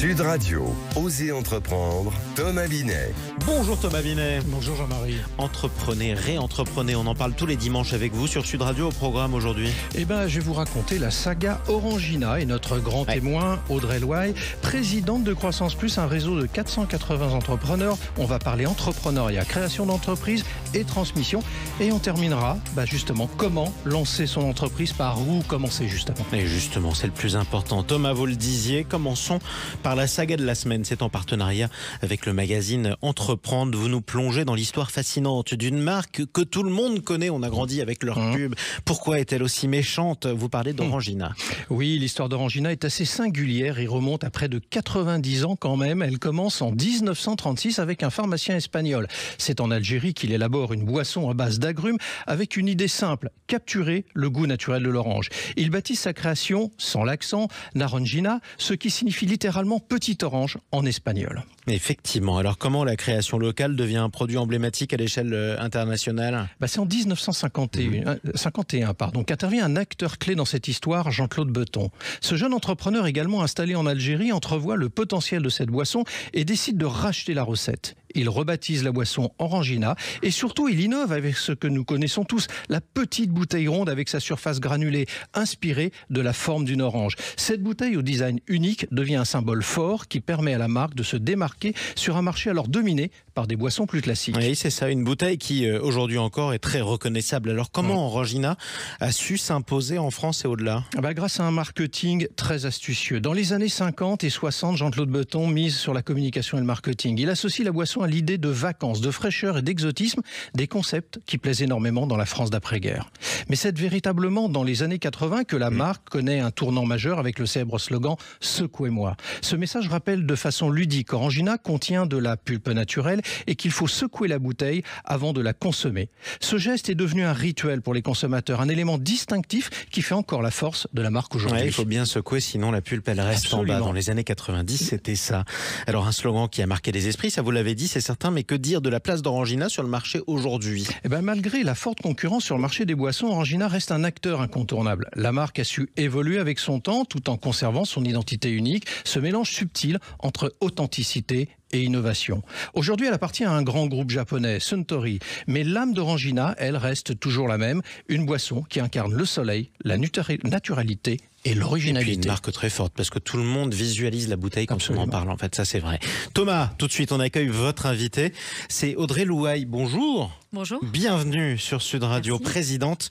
Sud Radio, Osez entreprendre, Thomas Binet. Bonjour Thomas Binet. Bonjour Jean-Marie. Entreprenez, réentreprenez, on en parle tous les dimanches avec vous sur Sud Radio au programme aujourd'hui. Eh ben, je vais vous raconter la saga Orangina et notre grand Ouais. témoin Audrey Loy, présidente de Croissance Plus, un réseau de 480 entrepreneurs. On va parler entrepreneuriat, création d'entreprise et transmission. Et on terminera, bah, justement, comment lancer son entreprise, par où commencer justement. Et justement, c'est le plus important. Thomas, vous le disiez, commençons par la saga de la semaine. C'est en partenariat avec le magazine Entreprendre. Vous nous plongez dans l'histoire fascinante d'une marque que tout le monde connaît. On a grandi avec leur Mhm. pub. Pourquoi est-elle aussi méchante? Vous parlez d'Orangina. Oui, l'histoire d'Orangina est assez singulière et remonte à près de 90 ans quand même. Elle commence en 1936 avec un pharmacien espagnol. C'est en Algérie qu'il élabore une boisson à base d'agrumes avec une idée simple, capturer le goût naturel de l'orange. Il baptise sa création, sans l'accent, Naranjina, ce qui signifie littéralement petite orange en espagnol. Effectivement. Alors, comment la création locale devient un produit emblématique à l'échelle euh, internationale? Bah, c'est en 1951 euh, 51, pardon, qu'intervient un acteur clé dans cette histoire, Jean-Claude Beton. Ce jeune entrepreneur également installé en Algérie entrevoit le potentiel de cette boisson et décide de racheter la recette. Il rebaptise la boisson Orangina et surtout il innove avec ce que nous connaissons tous, la petite bouteille ronde avec sa surface granulée, inspirée de la forme d'une orange. Cette bouteille au design unique devient un symbole fort qui permet à la marque de se démarquer sur un marché alors dominé par des boissons plus classiques. Oui, c'est ça, une bouteille qui euh, aujourd'hui encore est très reconnaissable. Alors comment Orangina a su s'imposer en France et au-delà? Ah bah, grâce à un marketing très astucieux. Dans les années 50 et 60, Jean-Claude Beton mise sur la communication et le marketing. Il associe la boisson à l'idée de vacances, de fraîcheur et d'exotisme, des concepts qui plaisent énormément dans la France d'après-guerre. Mais c'est véritablement dans les années 80 que la marque connaît un tournant majeur avec le célèbre slogan Secouez-moi. Ce message rappelle de façon ludique contient de la pulpe naturelle et qu'il faut secouer la bouteille avant de la consommer. Ce geste est devenu un rituel pour les consommateurs, un élément distinctif qui fait encore la force de la marque aujourd'hui. Ouais, il faut bien secouer, sinon la pulpe elle reste en bas. Absolument. Dans les années 90, c'était ça. Alors un slogan qui a marqué les esprits, ça vous l'avez dit, c'est certain, mais que dire de la place d'Orangina sur le marché aujourd'hui? Eh ben, malgré la forte concurrence sur le marché des boissons, Orangina reste un acteur incontournable. La marque a su évoluer avec son temps tout en conservant son identité unique, ce mélange subtil entre authenticité et innovation. Aujourd'hui, elle appartient à un grand groupe japonais, Suntory, mais l'âme d'Orangina, elle reste toujours la même, une boisson qui incarne le soleil, la naturalité et Et puis une l'originalité. marque très forte, parce que tout le monde visualise la bouteille quand on Absolument. en parle, en fait, ça c'est vrai. Thomas, tout de suite on accueille votre invité, c'est Audrey Louaille, bonjour Bonjour. Bienvenue sur Sud Radio, Merci. présidente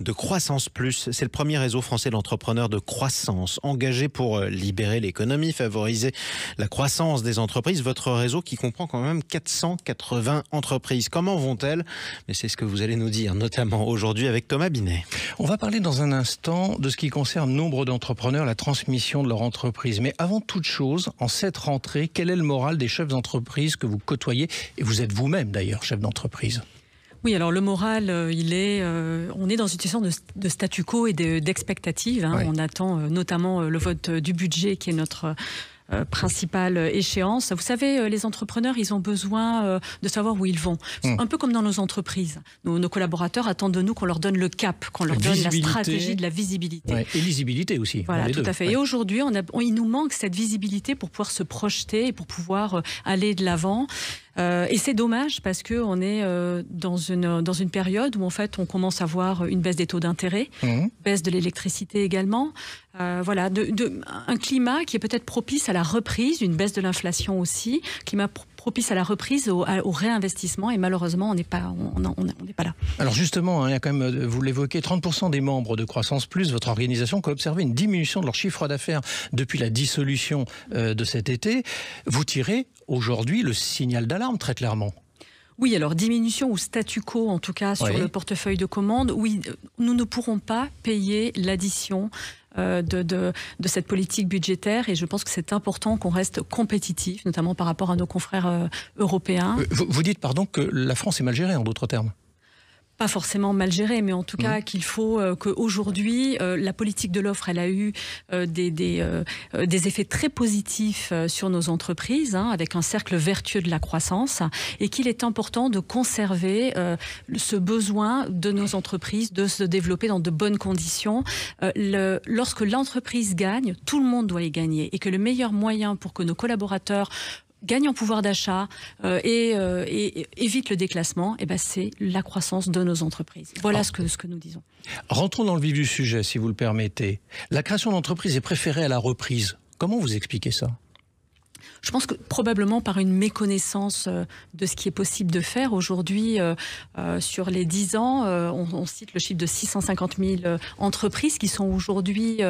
de Croissance Plus. C'est le premier réseau français d'entrepreneurs de croissance, engagé pour euh, libérer l'économie, favoriser la croissance des entreprises. Votre réseau qui comprend quand même 480 entreprises. Comment vont-elles? Mais c'est ce que vous allez nous dire, notamment aujourd'hui avec Thomas Binet. On va parler dans un instant de ce qui concerne nombre d'entrepreneurs, la transmission de leur entreprise. Mais avant toute chose, en cette rentrée, quel est le moral des chefs d'entreprise que vous côtoyez? Et vous êtes vous-même d'ailleurs chef d'entreprise. Oui, alors le moral, euh, il est, euh, on est dans une situation de, de statu quo et de- d'expectative. hein. On attend euh, notamment le vote du budget qui est notre principale échéance. Vous savez, les entrepreneurs, ils ont besoin de savoir où ils vont. Mm. Un peu comme dans nos entreprises. Nos, nos collaborateurs attendent de nous qu'on leur donne le cap, qu'on leur La donne la stratégie de la visibilité. Ouais, Et lisibilité aussi. Voilà, tout deux. à fait. Ouais. Et aujourd'hui, on on- il nous manque cette visibilité pour pouvoir se projeter et pour pouvoir aller de l'avant. Euh, et c'est dommage parce que on est euh, dans une dans une période où en fait on commence à voir une baisse des taux d'intérêt, Mhm. baisse de l'électricité également. Euh, voilà, de, de- un climat qui est peut-être propice à la reprise, une baisse de l'inflation aussi, qui m'a propice à la reprise, au, réinvestissement. Et malheureusement, on n'est pas on on- on n'est pas là. Alors justement, hein, il y a quand même, euh, vous l'évoquez, 30% des membres de Croissance Plus, votre organisation, qui ont observé une diminution de leur chiffre d'affaires depuis la dissolution euh, de cet été. Vous tirez aujourd'hui le signal d'alarme très clairement. Oui, alors diminution ou statu quo, en tout cas, sur Oui. le portefeuille de commandes. Oui, euh, nous ne pourrons pas payer l'addition de, de, de cette politique budgétaire et je pense que c'est important qu'on reste compétitif, notamment par rapport à nos confrères euh, européens. Euh, Vous, vous dites, pardon, que la France est mal gérée, en d'autres termes. Pas forcément mal géré, mais en tout cas mmh. qu'il faut euh, qu'aujourd'hui, euh, la politique de l'offre, elle a eu euh, des, des, des, effets très positifs sur nos entreprises, hein, avec un cercle vertueux de la croissance, et qu'il est important de conserver ce besoin de nos entreprises de se développer dans de bonnes conditions. Le, lorsque l'entreprise gagne, tout le monde doit y gagner, et que le meilleur moyen pour que nos collaborateurs gagne en pouvoir d'achat euh, euh, et, évite le déclassement, et eh ben c'est la croissance de nos entreprises. Voilà ce, que, ce que nous disons. Rentrons dans le vif du sujet, si vous le permettez. La création d'entreprises est préférée à la reprise. Comment vous expliquez ça? Je pense que probablement par une méconnaissance euh, de ce qui est possible de faire. Aujourd'hui, euh, euh, sur les 10 ans, on, cite le chiffre de 650 000 entreprises qui sont aujourd'hui,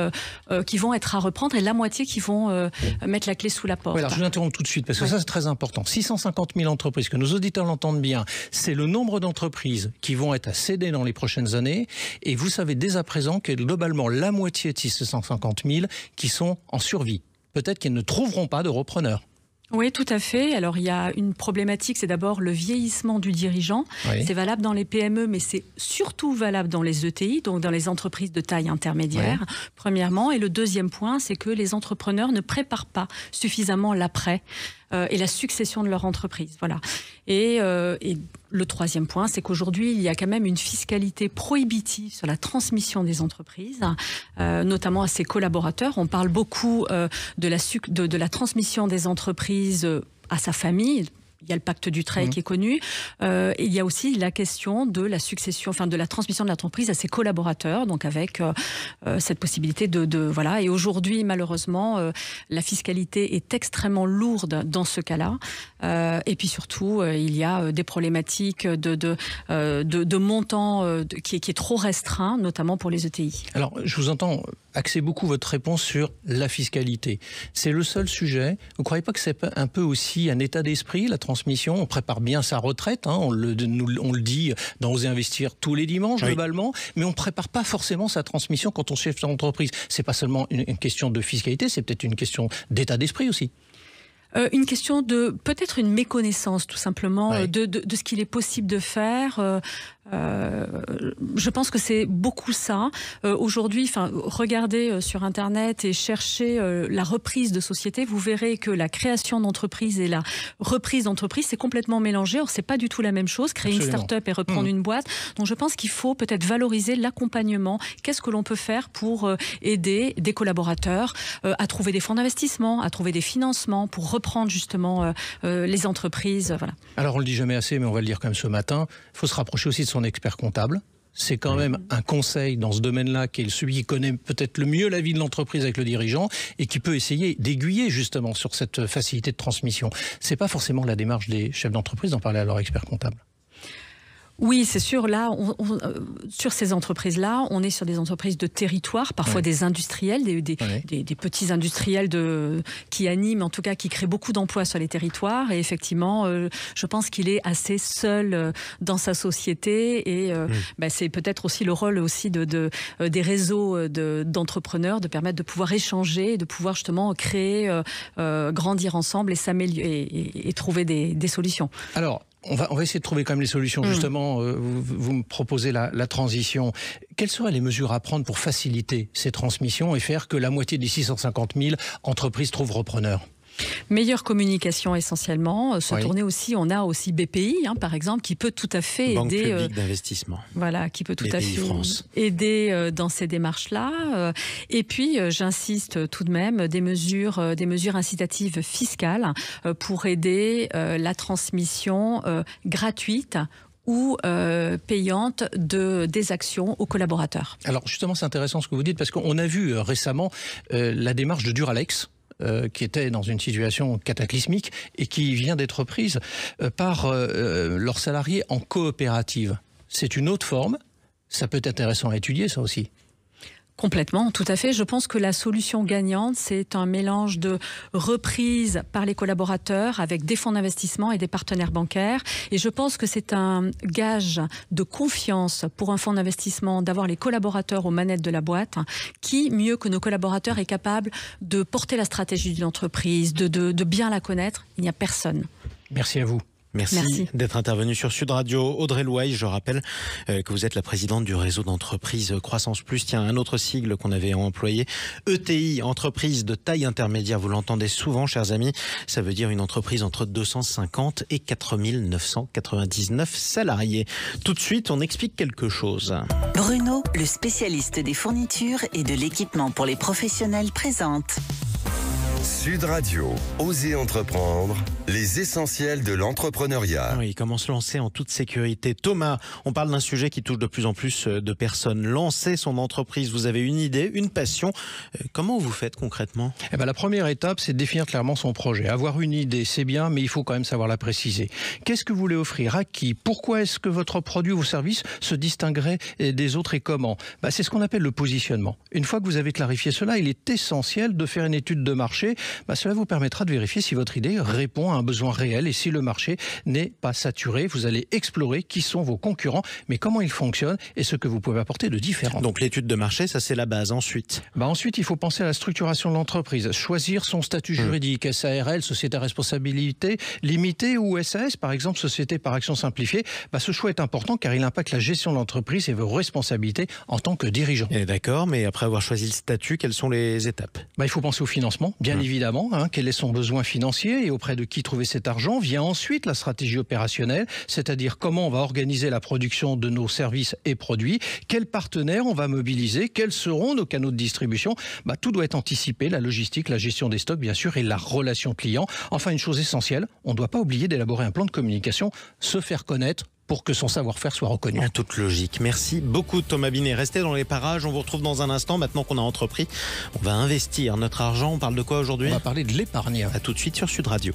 qui vont être à reprendre et la moitié qui vont mettre la clé sous la porte. alors je vous interromps tout de suite parce que ça c'est très important. 650 000 entreprises, que nos auditeurs l'entendent bien, c'est le nombre d'entreprises qui vont être à céder dans les prochaines années. Et vous savez dès à présent que globalement la moitié de 650 000 qui sont en survie peut-être qu'ils ne trouveront pas de repreneurs. Oui, tout à fait. Alors il y a une problématique, c'est d'abord le vieillissement du dirigeant. C'est valable dans les PME, mais c'est surtout valable dans les ETI, donc dans les entreprises de taille intermédiaire, premièrement. Et le deuxième point, c'est que les entrepreneurs ne préparent pas suffisamment l'après. Euh, et la succession de leur entreprise. Voilà. Et, euh, et le troisième point, c'est qu'aujourd'hui, il y a quand même une fiscalité prohibitive sur la transmission des entreprises, euh, notamment à ses collaborateurs. On parle beaucoup euh, de, la, de, de la transmission des entreprises à sa famille, il y a le pacte du trait mmh. qui est connu. Euh, il y a aussi la question de la succession, enfin de la transmission de l'entreprise à ses collaborateurs, donc avec euh, euh, cette possibilité de, de, voilà. Et aujourd'hui, malheureusement, euh, la fiscalité est extrêmement lourde dans ce cas-là. Et puis surtout, il y a des problématiques de de, de, de montant qui, est, qui est trop restreint, notamment pour les ETI. Alors, je vous entends axer beaucoup votre réponse sur la fiscalité. C'est le seul sujet. Vous ne croyez pas que c'est un peu aussi un état d'esprit, la transmission On prépare bien sa retraite, hein, on, le, on, le, dit dans Oser investir tous les dimanches globalement, mais on ne prépare pas forcément sa transmission quand on chef d'entreprise. C'est pas seulement une question de fiscalité, c'est peut-être une question d'état d'esprit aussi. Euh, une question de peut-être une méconnaissance tout simplement euh, de, de, de, ce qu'il est possible de faire. Euh, euh je pense que c'est beaucoup ça. Aujourd'hui, enfin, regardez sur Internet et cherchez la reprise de société, vous verrez que la création d'entreprise et la reprise d'entreprise, c'est complètement mélangé. Or, c'est pas du tout la même chose. Créer une start-up et reprendre mmh. une boîte. Donc, je pense qu'il faut peut-être valoriser l'accompagnement. Qu'est-ce que l'on peut faire pour aider des collaborateurs à trouver des fonds d'investissement, à trouver des financements, pour prendre justement euh, euh, les entreprises. Voilà. Alors on le dit jamais assez, mais on va le dire quand même ce matin. Il faut se rapprocher aussi de son expert comptable. C'est quand même un conseil dans ce domaine-là qui est celui qui connaît peut-être le mieux la vie de l'entreprise avec le dirigeant et qui peut essayer d'aiguiller justement sur cette facilité de transmission. C'est pas forcément la démarche des chefs d'entreprise d'en parler à leur expert comptable. Oui, c'est sûr. Là, on, euh, sur ces entreprises-là, on est sur des entreprises de territoire, parfois des industriels, des, des, des, petits industriels de, qui animent, en tout cas, qui créent beaucoup d'emplois sur les territoires. Et effectivement, euh, je pense qu'il est assez seul euh, dans sa société. Et bah, c'est peut-être aussi le rôle aussi de, de des réseaux d'entrepreneurs de, permettre de pouvoir échanger, de pouvoir justement créer, grandir ensemble et s'améliorer et, et, trouver des, des solutions. Alors, on va, on va essayer de trouver quand même les solutions. Hmm. Justement, euh, vous, vous, me proposez la, la, transition. Quelles seraient les mesures à prendre pour faciliter ces transmissions et faire que la moitié des 650 000 entreprises trouvent repreneurs? Meilleure communication essentiellement, euh, se tourner aussi, on a aussi BPI hein, par exemple qui peut tout à fait Banque aider euh, d'investissement. Voilà, qui peut tout à fait aider euh, dans ces démarches-là. Et puis j'insiste tout de même des mesures des mesures incitatives fiscales pour aider la transmission gratuite ou payante de des actions aux collaborateurs. Alors justement, c'est intéressant ce que vous dites parce qu'on a vu récemment la démarche de Duralex euh, qui était dans une situation cataclysmique et qui vient d'être prise euh, par euh, leurs salariés en coopérative. C'est une autre forme. Ça peut être intéressant à étudier, ça aussi. Complètement, tout à fait. Je pense que la solution gagnante, c'est un mélange de reprise par les collaborateurs avec des fonds d'investissement et des partenaires bancaires. Et je pense que c'est un gage de confiance pour un fonds d'investissement d'avoir les collaborateurs aux manettes de la boîte. Qui, mieux que nos collaborateurs, est capable de porter la stratégie d'une entreprise, de, de, de bien la connaître Il n'y a personne. Merci à vous. Merci, d'être intervenu sur Sud Radio. Audrey Louaille, je rappelle euh, que vous êtes la présidente du réseau d'entreprises Croissance Plus. Tiens, un autre sigle qu'on avait employé, ETI, entreprise de taille intermédiaire. Vous l'entendez souvent, chers amis. Ça veut dire une entreprise entre 250 et 4999 salariés. Tout de suite, on explique quelque chose. Bruno, le spécialiste des fournitures et de l'équipement pour les professionnels, présente. Sud Radio, Osez entreprendre, les essentiels de l'entrepreneuriat. Oui, comment se lancer en toute sécurité. Thomas, on parle d'un sujet qui touche de plus en plus euh, de personnes. Lancer son entreprise, vous avez une idée, une passion. Euh, comment vous faites concrètement? Eh ben, La première étape, c'est de définir clairement son projet. Avoir une idée, c'est bien, mais il faut quand même savoir la préciser. Qu'est-ce que vous voulez offrir? À qui? Pourquoi est-ce que votre produit ou vos services se distingueraient des autres et comment? Bah, C'est ce qu'on appelle le positionnement. Une fois que vous avez clarifié cela, il est essentiel de faire une étude de marché bah, cela vous permettra de vérifier si votre idée répond à un besoin réel et si le marché n'est pas saturé. Vous allez explorer qui sont vos concurrents, mais comment ils fonctionnent et ce que vous pouvez apporter de différent. Donc l'étude de marché, ça c'est la base. Ensuite bah Ensuite, il faut penser à la structuration de l'entreprise. Choisir son statut hmm. juridique, SARL, société à responsabilité limitée ou SAS, par exemple, société par action simplifiée. Bah, ce choix est important car il impacte la gestion de l'entreprise et vos responsabilités en tant que dirigeant. D'accord, mais après avoir choisi le statut, quelles sont les étapes? Bah, Il faut penser au financement, bien Mmh. Évidemment, hein, quel est son besoin financier et auprès de qui trouver cet argent. Vient ensuite la stratégie opérationnelle, c'est-à-dire comment on va organiser la production de nos services et produits, quels partenaires on va mobiliser, quels seront nos canaux de distribution. Bah, tout doit être anticipé, la logistique, la gestion des stocks, bien sûr, et la relation client. Enfin, une chose essentielle, on ne doit pas oublier d'élaborer un plan de communication, se faire connaître pour que son savoir-faire soit reconnu. En toute logique. Merci beaucoup Thomas Binet. Restez dans les parages. On vous retrouve dans un instant. Maintenant qu'on a entrepris, on va investir notre argent. On parle de quoi aujourd'hui On va parler de l'épargne. À tout de suite sur Sud Radio.